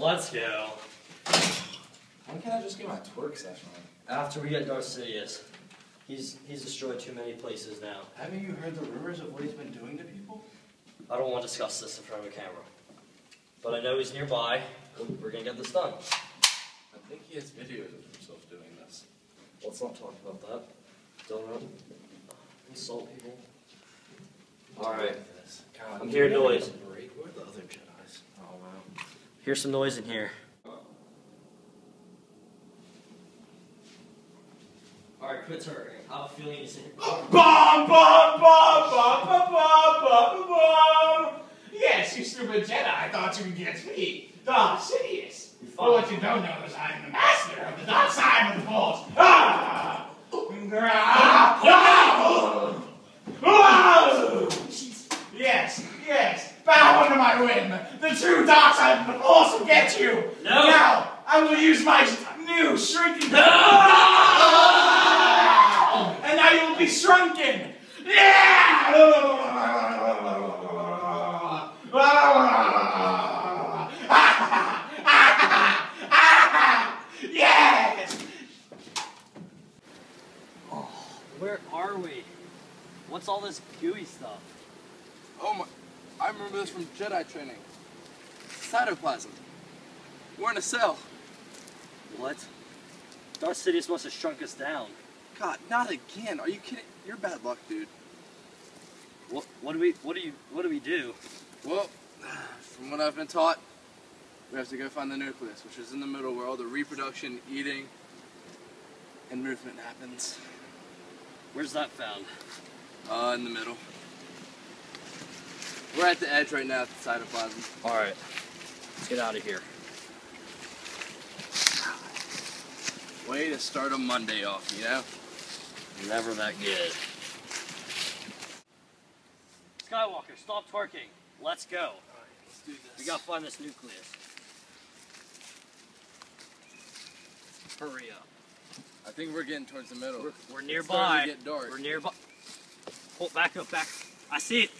Let's go. When can't I just get my twerk session on? After we get Darth Sidious. He's he's destroyed too many places now. Haven't you heard the rumors of what he's been doing to people? I don't want to discuss this in front of a camera. But I know he's nearby. We're gonna get this done. I think he has videos of himself doing this. Let's not talk about that. Don't insult people. Alright. I'm hearing noise. get a break. Where are the other Jedi's? Oh wow. Here's some noise in here. Alright, quit turning. I have a feeling you say Bum, bum, bum, bum, bum, bum, bum, bum. Yes, you stupid Jedi. I thought you would get me. Darth Sidious. You're But what you don't know is I'm the master of the dark side of the Force. Ah! Ah! Ah! Ah! Yes, yes. Bow under my whim. The true dark side of the Force get you. No. Now, I will use my new shrinking. And now you will be shrunken. Yeah! yes! Where are we? What's all this gooey stuff? Oh my, I remember this from Jedi training. Cytoplasm. We're in a cell. What? Darth Sidious must have shrunk us down. God, not again. Are you kidding? You're bad luck, dude. What, what do we? What do you? What do we do? Well, from what I've been taught, we have to go find the nucleus, which is in the middle where all the reproduction, eating, and movement happens. Where's that found? Uh, in the middle. We're at the edge right now at the cytoplasm. All right, let's get out of here. Way to start a Monday off, you know? Never that good. Skywalker, stop twerking. Let's go. Let's do this. We gotta find this nucleus. Hurry up. I think we're getting towards the middle. We're, we're It's nearby. starting to get dark. We're nearby. Hold back up, back. I see it.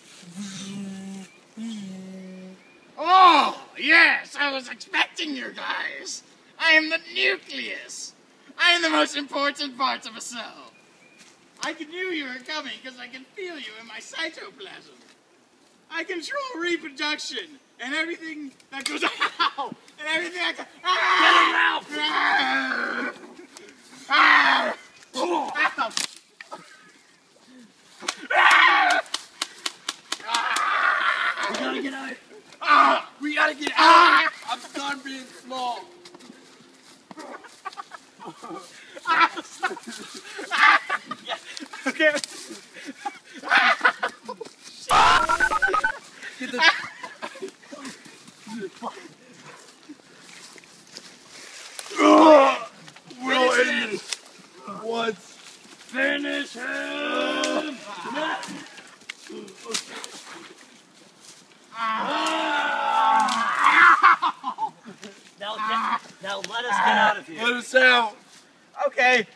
Oh, yes, I was expecting you guys. I am the nucleus. I am the most important part of a cell. I knew you were coming because I can feel you in my cytoplasm. I control reproduction and everything that goes out and everything that goes ah! Get him out! Ah! Ah! We out. Ah! We gotta get out! Ah! I'm done being small! Okay. Get the Will end once. Finish him! Get, let us get out of here. Let us out! Okay.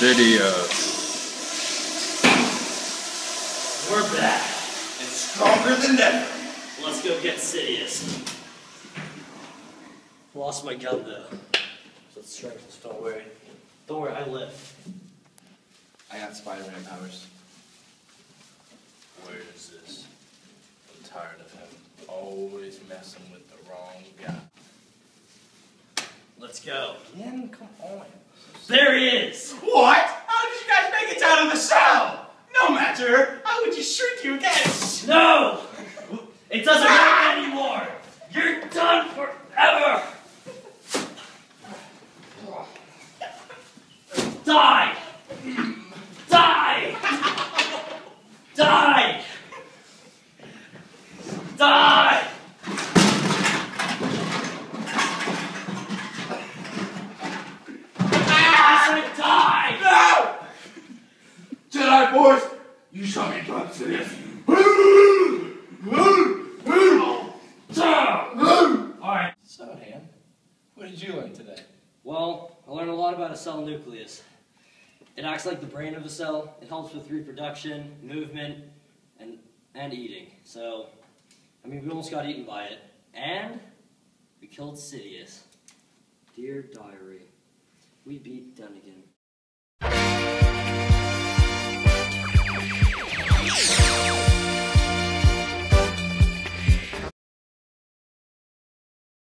Video. Uh, We're back. And stronger than ever. Let's go get Sidious. Lost my gun though. So it's strength, don't worry. Don't worry, I live. I got Spider-Man powers. Where is this? I'm tired of him always messing with the wrong guy. Let's go. Again, come on. There he is! What? How did you guys make it out of the cell? No matter. I would just shoot you again. No! It doesn't ah! work anymore! You're done forever! Die! Die! Die! Die! I said die! No! Jedi Force, you shall be brought to this. Alright, So, Han, what did you learn today? well, I learned a lot about a cell nucleus. It acts like the brain of a cell. It helps with reproduction, movement, and and eating. So, I mean, we almost got eaten by it, and we killed Sidious. Dear diary, we beat Dunnigan.